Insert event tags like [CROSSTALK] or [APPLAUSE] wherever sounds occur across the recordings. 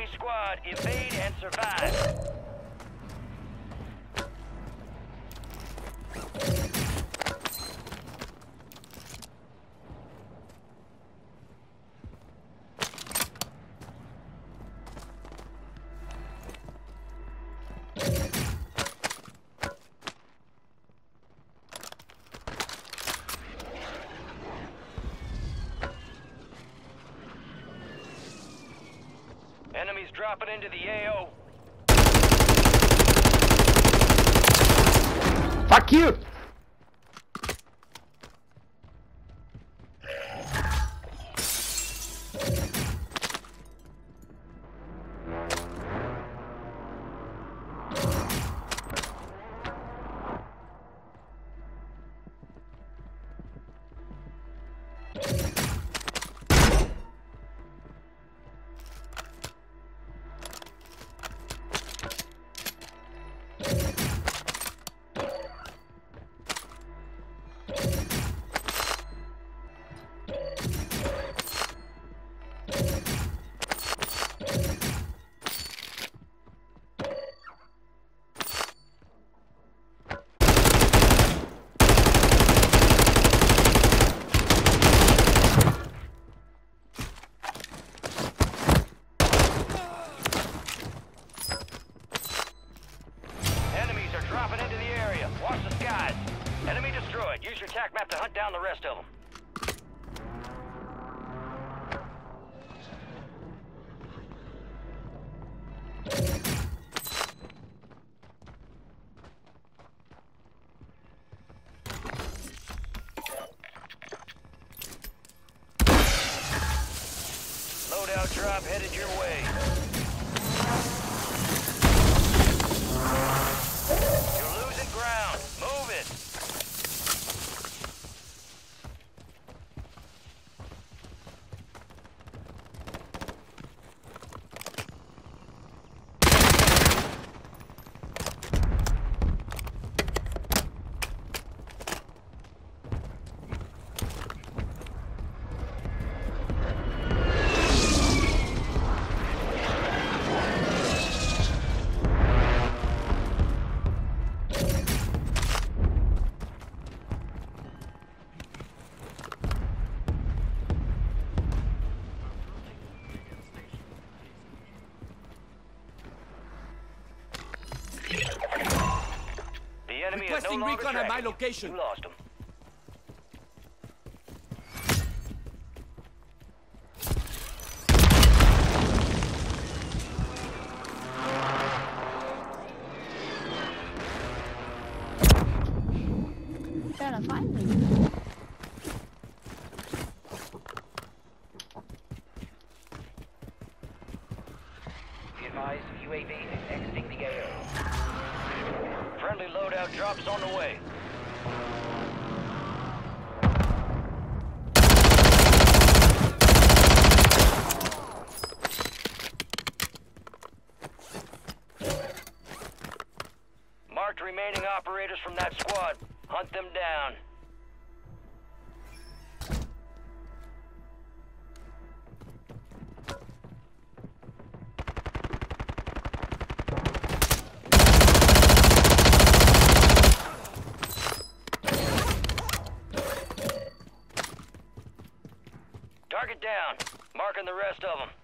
enemy squad. Evade and survive. Into the AO. Fuck you! Headed your way. Is no Requesting recon at my location. You lost him. Hunt them down. Target down. Marking the rest of them.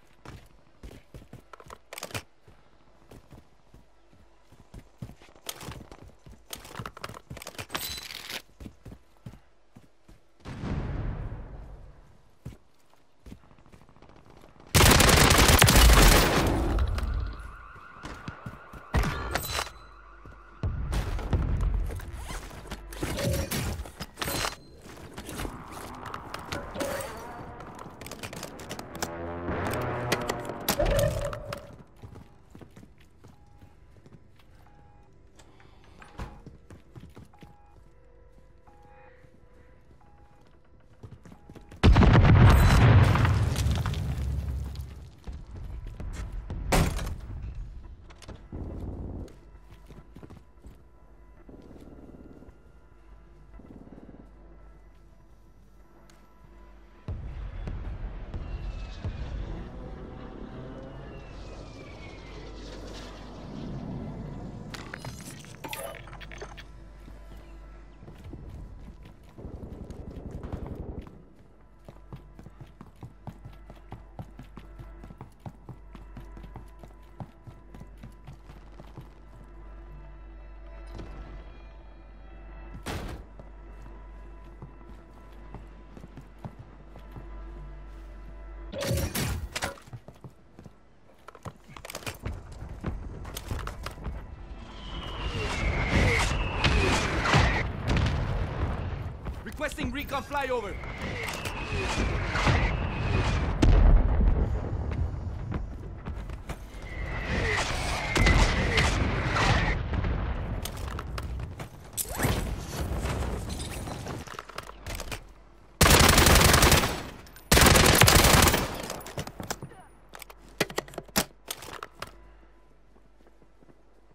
Flyover.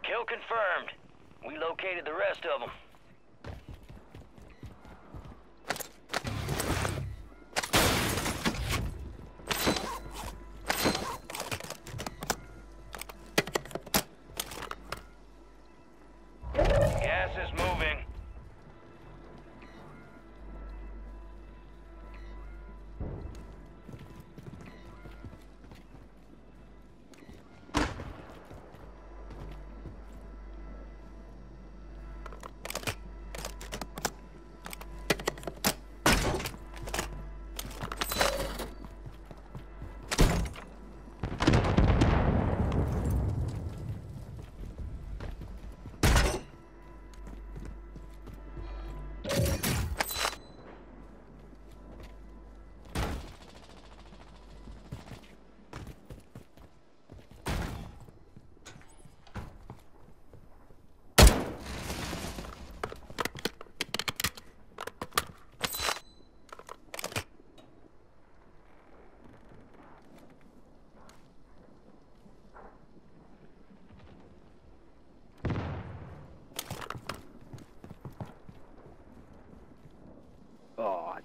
Kill confirmed. We located the rest of them.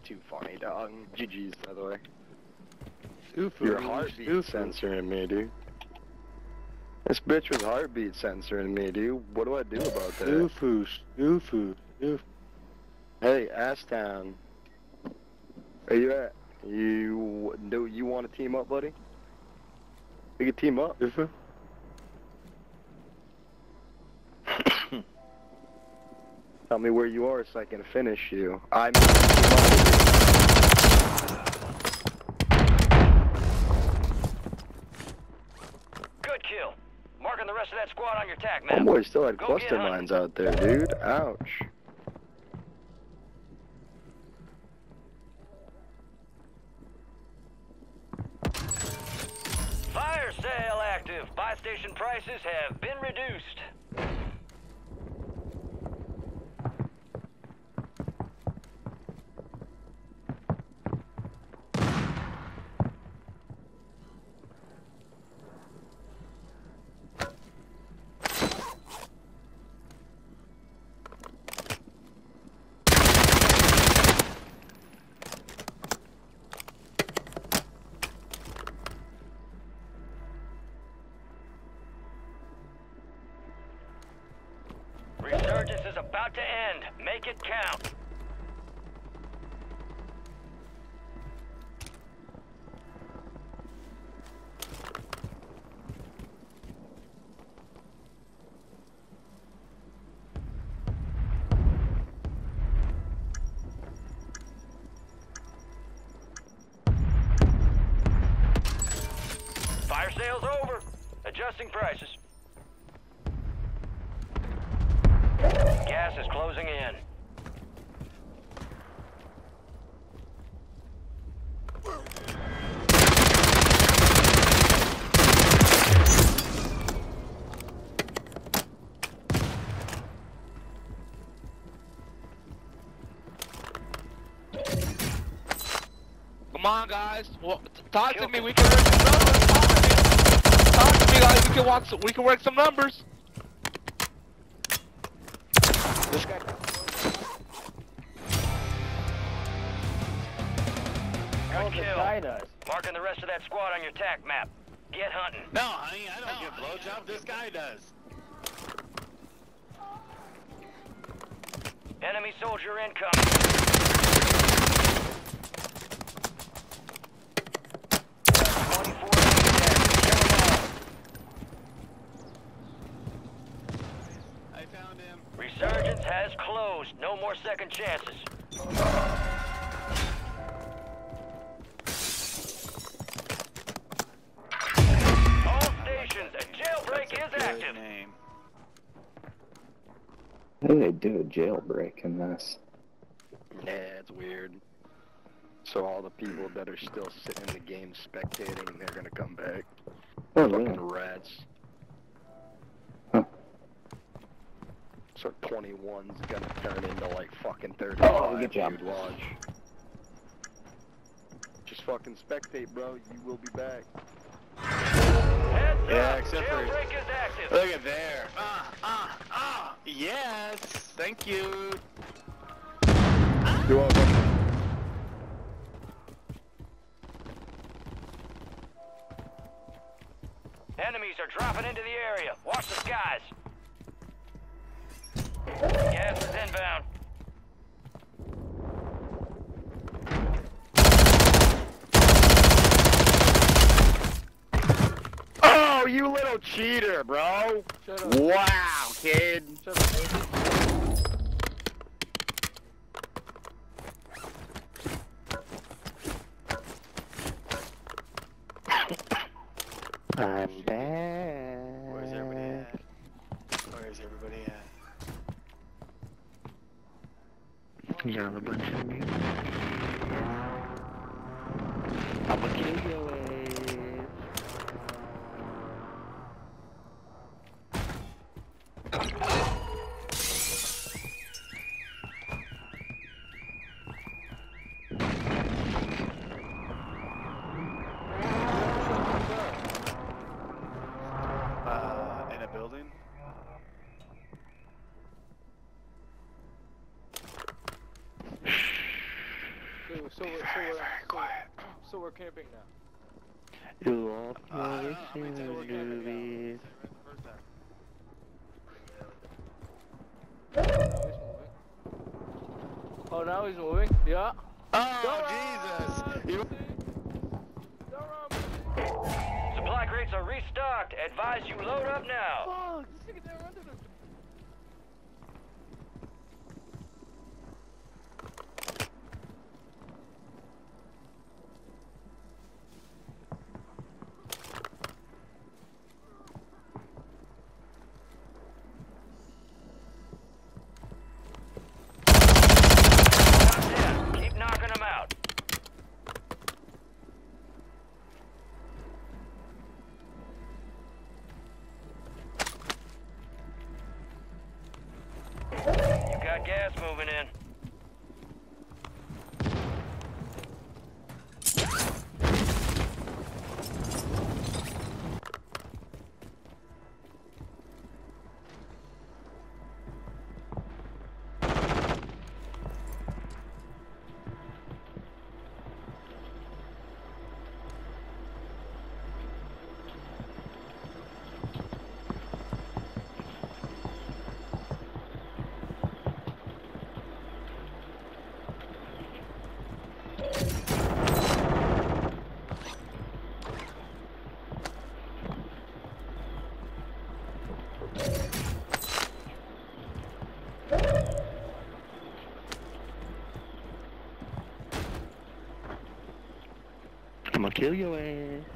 Too funny, dog. GG's, by the way. Oof, Your heartbeat censoring me, dude. This bitch was heartbeat censoring me, dude. What do I do about that? Oofus, oofus, oof. Hey, Asstown. Where you at? You do you want to team up, buddy? We can team up. Oofa. [COUGHS] Tell me where you are so I can finish you. I'm. Good kill. Marking the of on your tac map. Homeboy still had Go cluster mines out there, dude. Ouch. Fire sale active. Buy station prices have been reduced. About to end. Make it count. Fire sale's over. Adjusting prices. Gas is closing in. Come on, guys. Well, talk to me. We can work some numbers. Talk to me. Talk to me, guys. We can walk. Some, we can work some numbers. Kill. Marking the rest of that squad on your tac map. Get hunting. No, honey, I don't give blowjob. This guy does. Enemy soldier incoming. 24 enemies dead. Kill 'em all. I found him. Resurgence has closed. No more second chances. How do they do a jailbreak in this? Yeah, That's weird. So all the people that are still sitting in the game spectating, they're gonna come back. Oh, Fucking really? rats. Huh. So 21's gonna turn into like fucking 35. Oh, good job. dude, watch. Just fucking spectate, bro. You will be back. Heads Yeah, up. except for- Jailbreak is active. Look at there. Ah, ah, ah. Yes. Thank you. You want Enemies are dropping into the area. Watch the skies. Gas is inbound. Oh, you little cheater, bro. Shut up. Wow, kid. Shut up, baby. I'm back. Where's everybody at? Where's everybody at? You're a bunch of me. I'ma kill your we're camping now. You uh, off I know, your how many times we camping now? newbies. First time. Now he's moving. Oh, now he's moving. Yeah. Oh, Jesus! You- Supply crates are restocked. Advise you load up now. Fuck! Kill your ass.